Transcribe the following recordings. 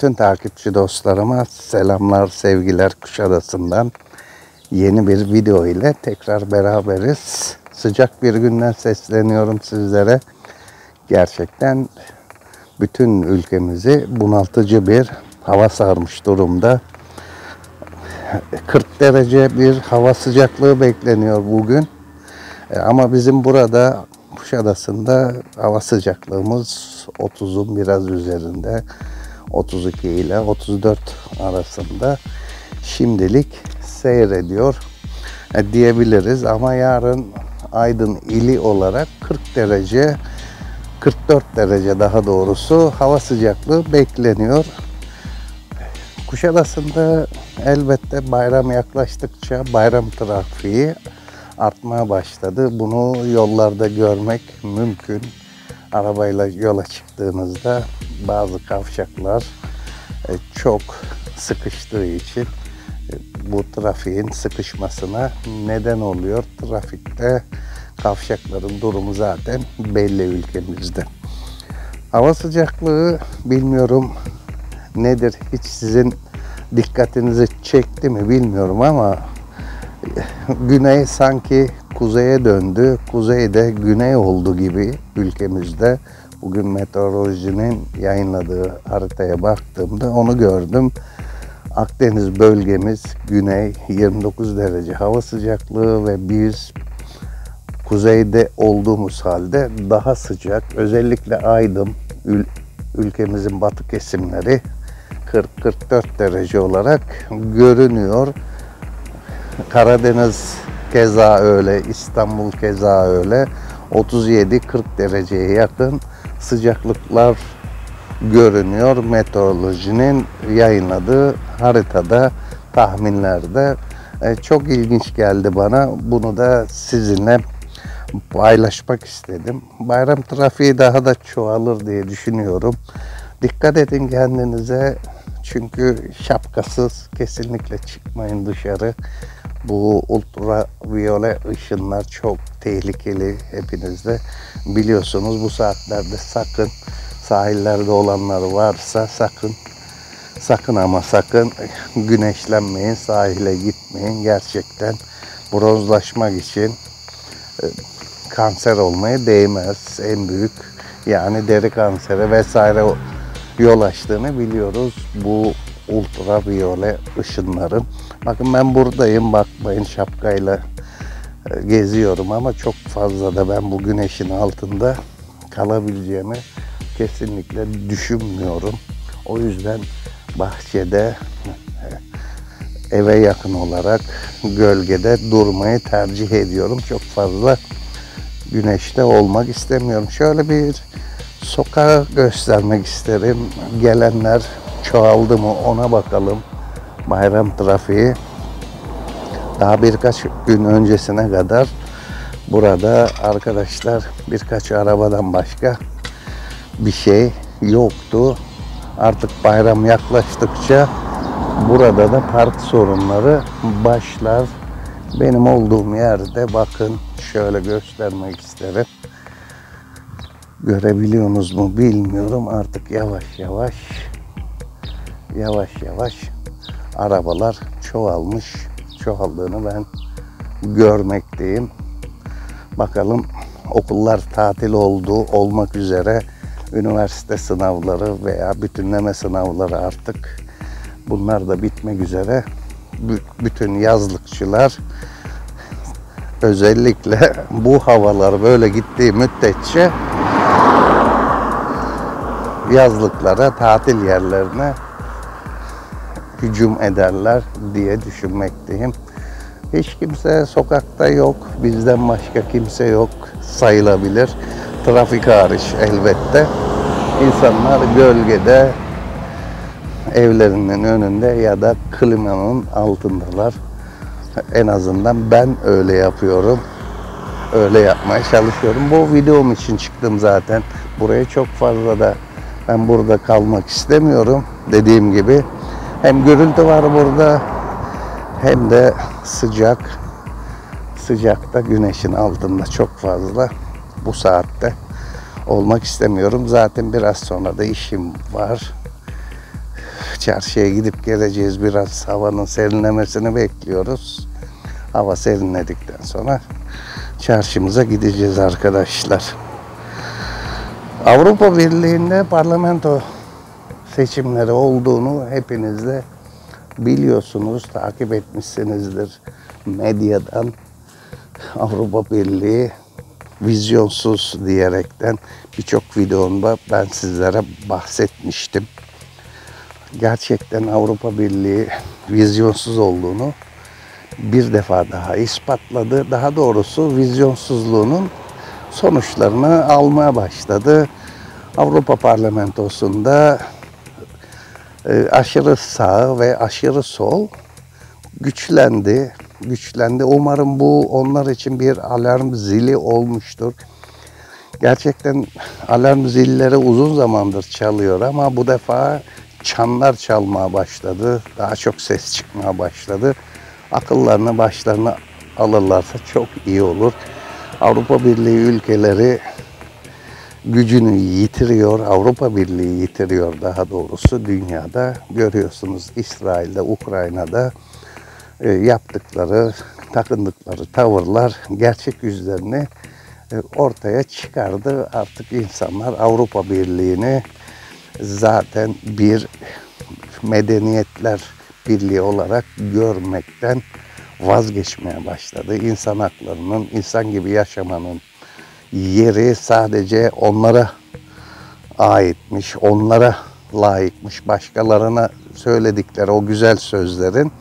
Bütün takipçi dostlarıma selamlar, sevgiler Kuşadası'ndan. Yeni bir video ile tekrar beraberiz. Sıcak bir günden sesleniyorum sizlere. Gerçekten bütün ülkemizi bunaltıcı bir hava sarmış durumda. 40 derece bir hava sıcaklığı bekleniyor bugün. E, Ama bizim burada Kuşadası'nda hava sıcaklığımız 30'un biraz üzerinde. 32 ile 34 arasında şimdilik seyrediyor e, diyebiliriz. Ama yarın Aydın ili olarak 40 derece 44 derece daha doğrusu hava sıcaklığı bekleniyor. Kuşadası'nda elbette bayram yaklaştıkça bayram trafiği artmaya başladı. Bunu yollarda görmek mümkün. Arabayla yola çıktığınızda bazı kavşaklar e, çok sıkıştığı için e, bu trafiğin sıkışmasına neden oluyor. Trafikte kavşakların durumu zaten belli ülkemizde. Hava sıcaklığı bilmiyorum nedir hiç sizin dikkatinizi çekti mi bilmiyorum ama güney sanki kuzeye döndü. Kuzey de güney oldu gibi ülkemizde. Bugün meteorolojinin yayınladığı haritaya baktığımda onu gördüm. Akdeniz bölgemiz güney 29 derece hava sıcaklığı ve biz kuzeyde olduğumuz halde daha sıcak. Özellikle Aydın ül- ülkemizin batı kesimleri 40-44 derece olarak görünüyor. Karadeniz keza öyle, İstanbul keza öyle. 37-40 dereceye yakın sıcaklıklar görünüyor. Meteorolojinin yayınladığı haritada, tahminlerde. E, çok ilginç geldi bana. Bunu da sizinle paylaşmak istedim. Bayram trafiği daha da çoğalır diye düşünüyorum. Dikkat edin kendinize. Çünkü şapkasız kesinlikle çıkmayın dışarı. Bu ultraviyole ışınlar çok tehlikeli hepiniz de biliyorsunuz. Bu saatlerde sakın sahillerde olanlar varsa sakın sakın ama sakın güneşlenmeyin, sahile gitmeyin. Gerçekten bronzlaşmak için e, kanser olmaya değmez. En büyük yani deri kanseri vesaire yol açtığını biliyoruz. Bu ultraviyole ışınların. Bakın ben buradayım bakmayın şapkayla e, geziyorum ama çok fazla da ben bu güneşin altında kalabileceğimi kesinlikle düşünmüyorum. O yüzden bahçede e, eve yakın olarak gölgede durmayı tercih ediyorum. Çok fazla güneşte olmak istemiyorum. Şöyle bir sokağı göstermek isterim. Gelenler çoğaldı mı ona bakalım. Bayram trafiği daha birkaç gün öncesine kadar burada arkadaşlar birkaç arabadan başka bir şey yoktu. Artık bayram yaklaştıkça burada da park sorunları başlar. Benim olduğum yerde bakın şöyle göstermek isterim. Görebiliyorsunuz mu bilmiyorum. Artık yavaş yavaş yavaş yavaş arabalar çoğalmış. Çoğaldığını ben görmekteyim. Bakalım okullar tatil oldu olmak üzere üniversite sınavları veya bütünleme sınavları artık bunlar da bitmek üzere. Bü- Bütün yazlıkçılar özellikle bu havalar böyle gittiği müddetçe yazlıklara, tatil yerlerine hücum ederler diye düşünmekteyim. Hiç kimse sokakta yok, bizden başka kimse yok sayılabilir. Trafik hariç elbette. İnsanlar gölgede, evlerinin önünde ya da klimanın altındalar. En azından ben öyle yapıyorum. Öyle yapmaya çalışıyorum. Bu videom için çıktım zaten. Buraya çok fazla da ben burada kalmak istemiyorum. Dediğim gibi hem gürültü var burada hem de sıcak. Sıcakta güneşin altında çok fazla bu saatte olmak istemiyorum. Zaten biraz sonra da işim var. çarşıya gidip geleceğiz. Biraz havanın serinlemesini bekliyoruz. Hava serinledikten sonra çarşımıza gideceğiz arkadaşlar. Avrupa Birliği'nde parlamento seçimleri olduğunu hepiniz de biliyorsunuz, takip etmişsinizdir medyadan. Avrupa Birliği vizyonsuz diyerekten birçok videomda ben sizlere bahsetmiştim. Gerçekten Avrupa Birliği vizyonsuz olduğunu bir defa daha ispatladı. Daha doğrusu vizyonsuzluğunun sonuçlarını almaya başladı. Avrupa Parlamentosu'nda aşırı sağ ve aşırı sol güçlendi. Güçlendi. Umarım bu onlar için bir alarm zili olmuştur. Gerçekten alarm zilleri uzun zamandır çalıyor ama bu defa çanlar çalmaya başladı. Daha çok ses çıkmaya başladı. Akıllarını başlarına alırlarsa çok iyi olur. Avrupa Birliği ülkeleri gücünü yitiriyor. Avrupa Birliği yitiriyor daha doğrusu dünyada. Görüyorsunuz İsrail'de, Ukrayna'da e, yaptıkları, takındıkları tavırlar gerçek yüzlerini e, ortaya çıkardı. Artık insanlar Avrupa Birliği'ni zaten bir medeniyetler birliği olarak görmekten vazgeçmeye başladı. İnsan haklarının, insan gibi yaşamanın yeri sadece onlara aitmiş, onlara layıkmış. Başkalarına söyledikleri o güzel sözlerin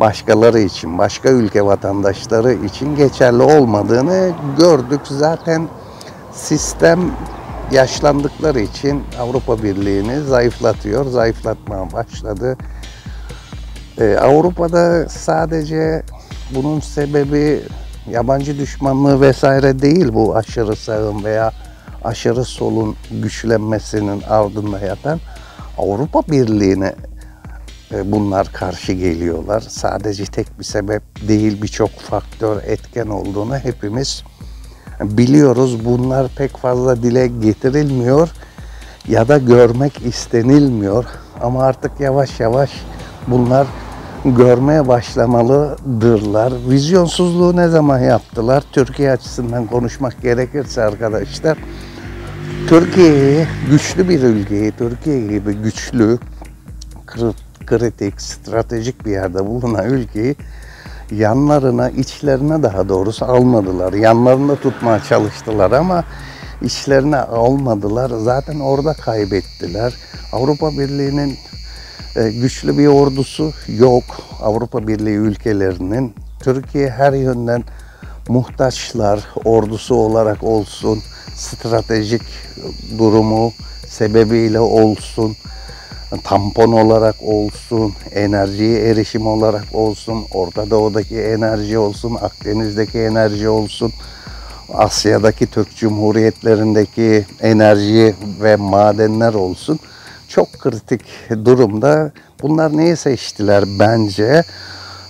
başkaları için, başka ülke vatandaşları için geçerli olmadığını gördük. Zaten sistem yaşlandıkları için Avrupa Birliği'ni zayıflatıyor, zayıflatmaya başladı. Ee, Avrupa'da sadece bunun sebebi yabancı düşmanlığı vesaire değil bu aşırı sağın veya aşırı solun güçlenmesinin ardında yatan Avrupa Birliği'ne e, bunlar karşı geliyorlar. Sadece tek bir sebep değil birçok faktör etken olduğunu hepimiz biliyoruz. Bunlar pek fazla dile getirilmiyor ya da görmek istenilmiyor. Ama artık yavaş yavaş bunlar görmeye başlamalıdırlar. Vizyonsuzluğu ne zaman yaptılar? Türkiye açısından konuşmak gerekirse arkadaşlar, Türkiye'yi güçlü bir ülkeyi, Türkiye gibi güçlü, kritik, stratejik bir yerde bulunan ülkeyi yanlarına, içlerine daha doğrusu almadılar. Yanlarında tutmaya çalıştılar ama içlerine almadılar. Zaten orada kaybettiler. Avrupa Birliği'nin güçlü bir ordusu yok. Avrupa Birliği ülkelerinin Türkiye her yönden muhtaçlar ordusu olarak olsun, stratejik durumu sebebiyle olsun, tampon olarak olsun, enerjiye erişim olarak olsun, Orta Doğu'daki enerji olsun, Akdeniz'deki enerji olsun, Asya'daki Türk Cumhuriyetlerindeki enerji ve madenler olsun çok kritik durumda. Bunlar neyi seçtiler bence?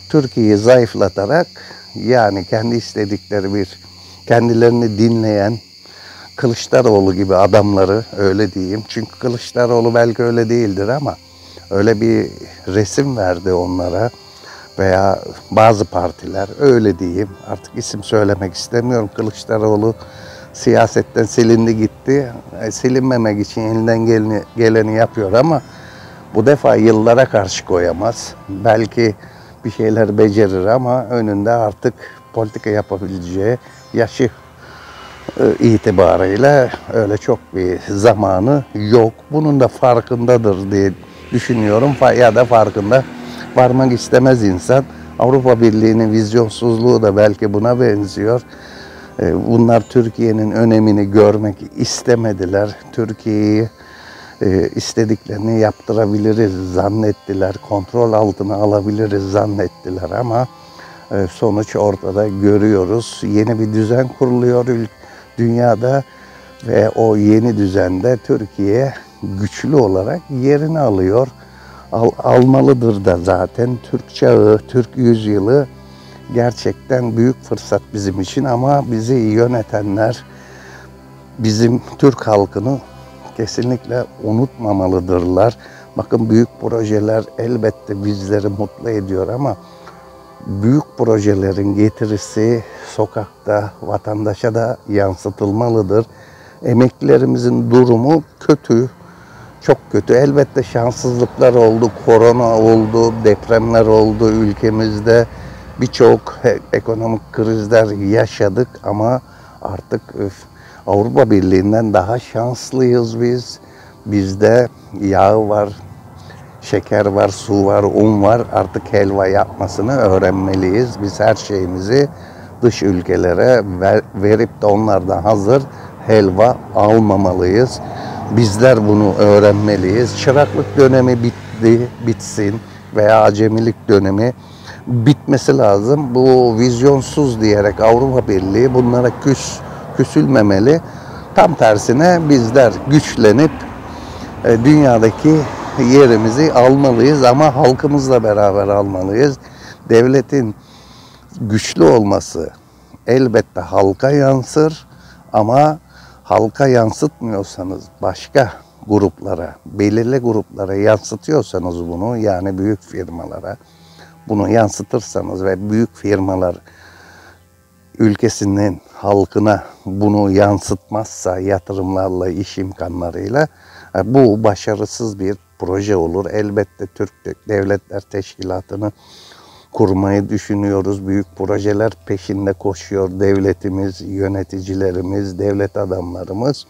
Türkiye'yi zayıflatarak yani kendi istedikleri bir kendilerini dinleyen Kılıçdaroğlu gibi adamları öyle diyeyim. Çünkü Kılıçdaroğlu belki öyle değildir ama öyle bir resim verdi onlara veya bazı partiler öyle diyeyim. Artık isim söylemek istemiyorum. Kılıçdaroğlu siyasetten silindi gitti. E, silinmemek için elinden geleni, geleni yapıyor ama bu defa yıllara karşı koyamaz. Belki bir şeyler becerir ama önünde artık politika yapabileceği yaşı e, itibarıyla öyle çok bir zamanı yok. Bunun da farkındadır diye düşünüyorum ya da farkında varmak istemez insan. Avrupa Birliği'nin vizyonsuzluğu da belki buna benziyor. E, bunlar Türkiye'nin önemini görmek istemediler. Türkiye'yi e, istediklerini yaptırabiliriz zannettiler. Kontrol altına alabiliriz zannettiler ama e, sonuç ortada görüyoruz. Yeni bir düzen kuruluyor dünyada ve o yeni düzende Türkiye güçlü olarak yerini alıyor. Al, almalıdır da zaten Türk çağı, Türk yüzyılı gerçekten büyük fırsat bizim için ama bizi yönetenler bizim Türk halkını kesinlikle unutmamalıdırlar. Bakın büyük projeler elbette bizleri mutlu ediyor ama büyük projelerin getirisi sokakta vatandaşa da yansıtılmalıdır. Emeklilerimizin durumu kötü. Çok kötü. Elbette şanssızlıklar oldu. Korona oldu, depremler oldu ülkemizde. Birçok ekonomik krizler yaşadık ama artık öf, Avrupa Birliği'nden daha şanslıyız biz. Bizde yağ var, şeker var, su var, un var. Artık helva yapmasını öğrenmeliyiz. Biz her şeyimizi dış ülkelere ver, verip de onlardan hazır helva almamalıyız. Bizler bunu öğrenmeliyiz. Çıraklık dönemi bitti, bitsin veya acemilik dönemi bitmesi lazım. Bu vizyonsuz diyerek Avrupa Birliği bunlara küs küsülmemeli. Tam tersine bizler güçlenip e, dünyadaki yerimizi almalıyız ama halkımızla beraber almalıyız. Devletin güçlü olması elbette halka yansır ama halka yansıtmıyorsanız başka gruplara, belirli gruplara yansıtıyorsanız bunu yani büyük firmalara bunu yansıtırsanız ve büyük firmalar ülkesinin halkına bunu yansıtmazsa yatırımlarla, iş imkanlarıyla e, bu başarısız bir proje olur. Elbette Türk Devletler Teşkilatı'nı kurmayı düşünüyoruz. Büyük projeler peşinde koşuyor devletimiz, yöneticilerimiz, devlet adamlarımız.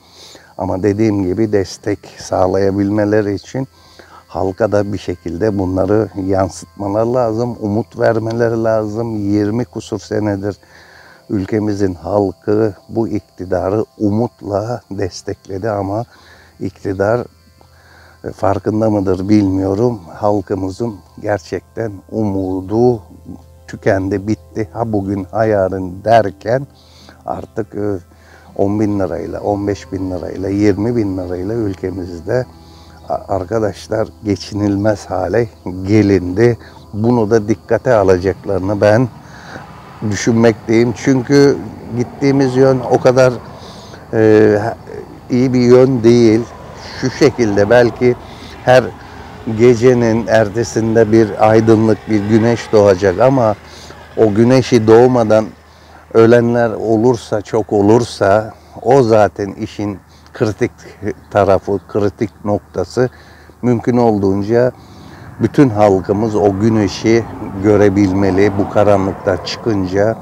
Ama dediğim gibi destek sağlayabilmeleri için halka da bir şekilde bunları yansıtmalar lazım, umut vermeleri lazım. 20 kusur senedir ülkemizin halkı bu iktidarı umutla destekledi ama iktidar e, farkında mıdır bilmiyorum. Halkımızın gerçekten umudu tükendi, bitti. Ha bugün, ha yarın derken artık 10 e, bin lirayla, 15 bin lirayla, 20 bin lirayla ülkemizde arkadaşlar geçinilmez hale gelindi. Bunu da dikkate alacaklarını ben düşünmekteyim. Çünkü gittiğimiz yön o kadar e, iyi bir yön değil. Şu şekilde belki her gecenin ertesinde bir aydınlık bir güneş doğacak ama o güneşi doğmadan ölenler olursa çok olursa o zaten işin kritik tarafı, kritik noktası mümkün olduğunca bütün halkımız o güneşi görebilmeli. Bu karanlıkta çıkınca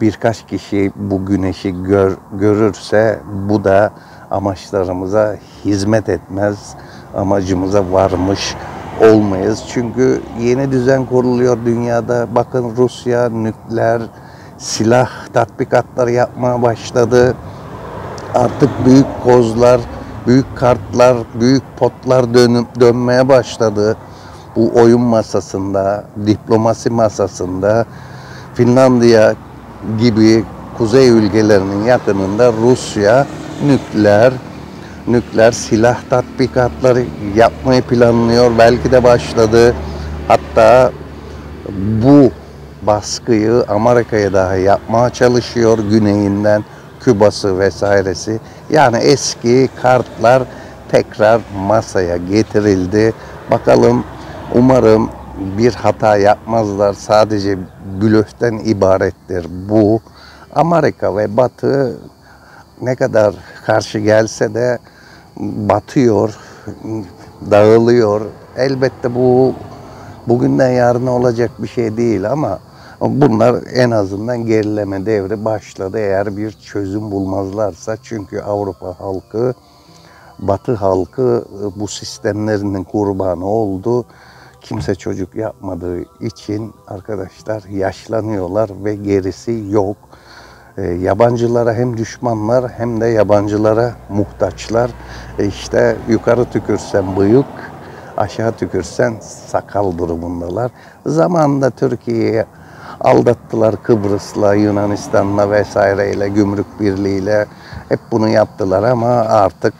birkaç kişi bu güneşi gör, görürse bu da amaçlarımıza hizmet etmez. Amacımıza varmış olmayız. Çünkü yeni düzen kuruluyor dünyada. Bakın Rusya nükleer silah tatbikatları yapmaya başladı. Artık büyük kozlar, büyük kartlar, büyük potlar dönüp dönmeye başladı bu oyun masasında, diplomasi masasında Finlandiya gibi kuzey ülkelerinin yakınında Rusya nükleer nükleer silah tatbikatları yapmayı planlıyor. Belki de başladı. Hatta bu baskıyı Amerika'ya daha yapmaya çalışıyor güneyinden Kübası vesairesi. Yani eski kartlar tekrar masaya getirildi. Bakalım Umarım bir hata yapmazlar. Sadece blöften ibarettir bu. Amerika ve Batı ne kadar karşı gelse de batıyor, dağılıyor. Elbette bu bugünden yarına olacak bir şey değil ama bunlar en azından gerileme devri başladı eğer bir çözüm bulmazlarsa. Çünkü Avrupa halkı, Batı halkı bu sistemlerinin kurbanı oldu kimse çocuk yapmadığı için arkadaşlar yaşlanıyorlar ve gerisi yok. E, yabancılara hem düşmanlar hem de yabancılara muhtaçlar. E işte yukarı tükürsen bıyık, aşağı tükürsen sakal durumundalar. Zamanında Türkiye'ye aldattılar Kıbrıs'la, Yunanistan'la vesaireyle, gümrük birliğiyle hep bunu yaptılar ama artık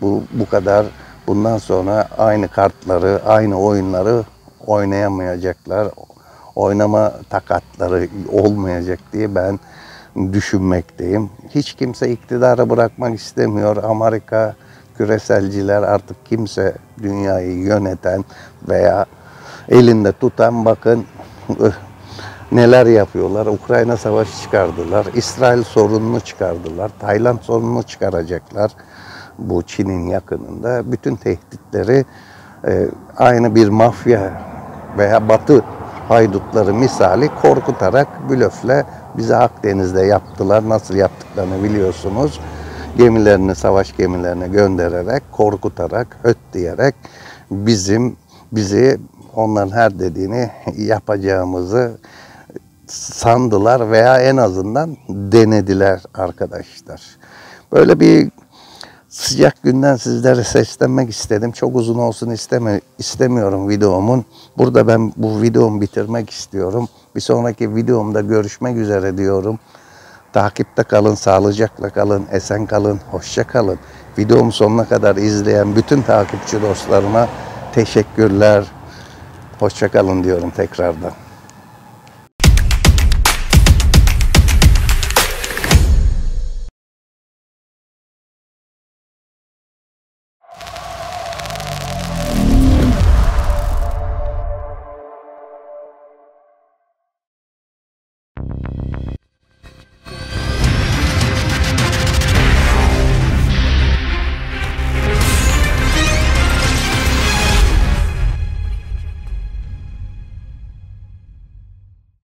bu bu kadar bundan sonra aynı kartları, aynı oyunları oynayamayacaklar. Oynama takatları olmayacak diye ben düşünmekteyim. Hiç kimse iktidarı bırakmak istemiyor. Amerika küreselciler artık kimse dünyayı yöneten veya elinde tutan bakın neler yapıyorlar. Ukrayna savaşı çıkardılar. İsrail sorununu çıkardılar. Tayland sorununu çıkaracaklar. Bu Çin'in yakınında. Bütün tehditleri e, aynı bir mafya veya batı haydutları misali korkutarak blöfle bizi Akdeniz'de yaptılar. Nasıl yaptıklarını biliyorsunuz. Gemilerini, savaş gemilerini göndererek, korkutarak, höt diyerek bizim bizi onların her dediğini yapacağımızı sandılar veya en azından denediler arkadaşlar. Böyle bir sıcak günden sizlere seslenmek istedim. Çok uzun olsun isteme, istemiyorum videomun. Burada ben bu videomu bitirmek istiyorum. Bir sonraki videomda görüşmek üzere diyorum. Takipte kalın, sağlıcakla kalın, esen kalın, hoşça kalın. Videomu sonuna kadar izleyen bütün takipçi dostlarıma teşekkürler. Hoşça kalın diyorum tekrardan.